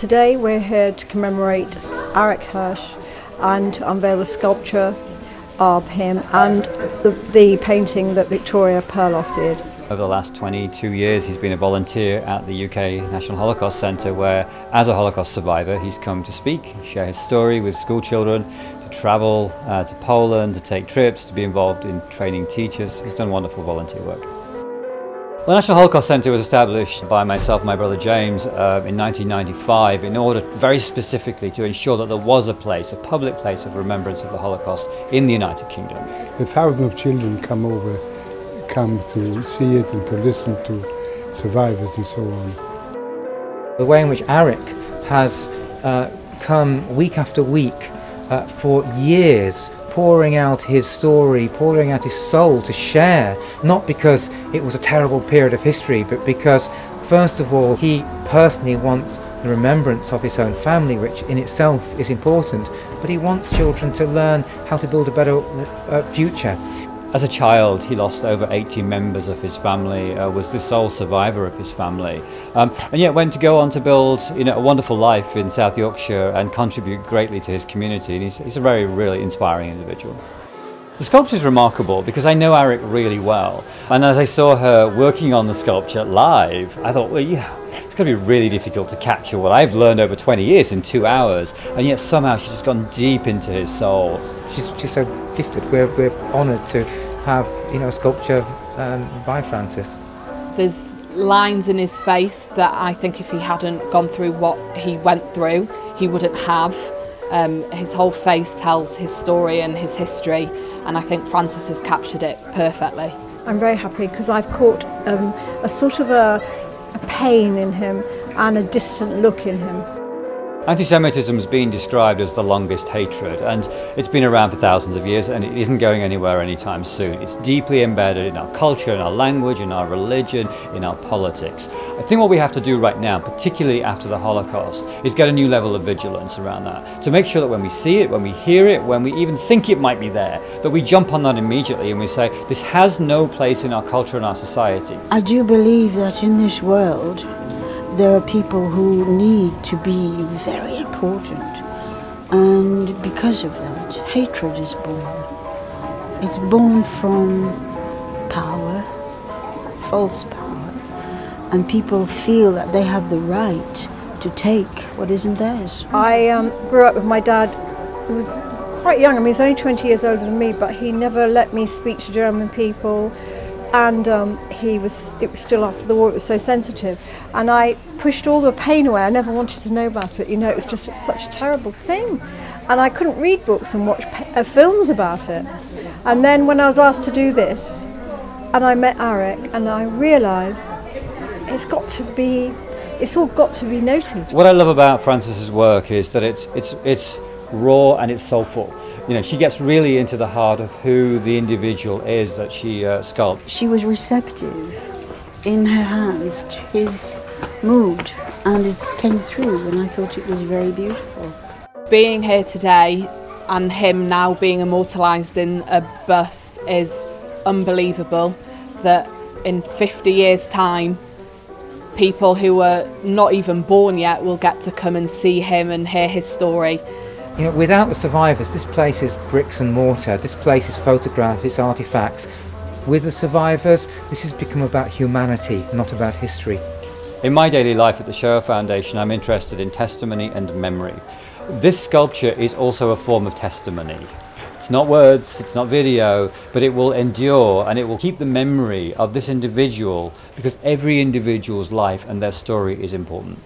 Today we're here to commemorate Arek Hersh and to unveil a sculpture of him and the, the painting that Victoria Perloff did. Over the last 22 years, he's been a volunteer at the UK National Holocaust Centre, where, as a Holocaust survivor, he's come to speak, share his story with school children, to travel uh, to Poland, to take trips, to be involved in training teachers. He's done wonderful volunteer work. The National Holocaust Centre was established by myself and my brother James uh, in 1995 in order very specifically to ensure that there was a place, a public place of remembrance of the Holocaust in the United Kingdom. A thousand of children come over, come to see it and to listen to survivors and so on. The way in which Arek has uh, come week after week uh, for years pouring out his story, pouring out his soul to share, not because it was a terrible period of history, but because, first of all, he personally wants the remembrance of his own family, which in itself is important, but he wants children to learn how to build a better uh, future. As a child, he lost over 80 members of his family, uh, was the sole survivor of his family, um, and yet went to go on to build you know, a wonderful life in South Yorkshire and contribute greatly to his community. And he's, he's a very, really inspiring individual. The sculpture is remarkable because I know Arek really well. And as I saw her working on the sculpture live, I thought, well, yeah, it's going to be really difficult to capture what I've learned over 20 years in two hours. And yet somehow she's just gone deep into his soul. She's, she's so gifted. We're, we're honoured to have you know a sculpture um, by Frances. There's lines in his face that I think if he hadn't gone through what he went through, he wouldn't have. Um, his whole face tells his story and his history, and I think Frances has captured it perfectly. I'm very happy because I've caught um, a sort of a, a pain in him and a distant look in him. Anti-Semitism has been described as the longest hatred and it's been around for thousands of years and it isn't going anywhere anytime soon. It's deeply embedded in our culture, in our language, in our religion, in our politics. I think what we have to do right now, particularly after the Holocaust, is get a new level of vigilance around that. To make sure that when we see it, when we hear it, when we even think it might be there, that we jump on that immediately and we say, this has no place in our culture and our society. I do believe that in this world there are people who need to be very important. And because of that, hatred is born. It's born from power, false power, and people feel that they have the right to take what isn't theirs. I um, grew up with my dad, who was quite young. I mean, he's only 20 years older than me, but he never let me speak to German people and um, he was it was still after the war it was so sensitive. And I pushed all the pain away. I never wanted to know about it you know it was just such a terrible thing. And I couldn't read books and watch uh, films about it. And then when I was asked to do this and I met Arek and I realized it's got to be it's all got to be noted. What I love about Frances's work is that it's it's it's raw and it's soulful you know, she gets really into the heart of who the individual is that she uh, sculpts. She was receptive in her hands to his mood, and it came through, and I thought it was very beautiful. Being here today and him now being immortalised in a bust is unbelievable. That in 50 years' time, people who were not even born yet will get to come and see him and hear his story. You know, without the survivors, this place is bricks and mortar. This place is photographs, it's artifacts. With the survivors, this has become about humanity, not about history. In my daily life at the Shoah Foundation, I'm interested in testimony and memory. This sculpture is also a form of testimony. It's not words, it's not video, but it will endure and it will keep the memory of this individual because every individual's life and their story is important.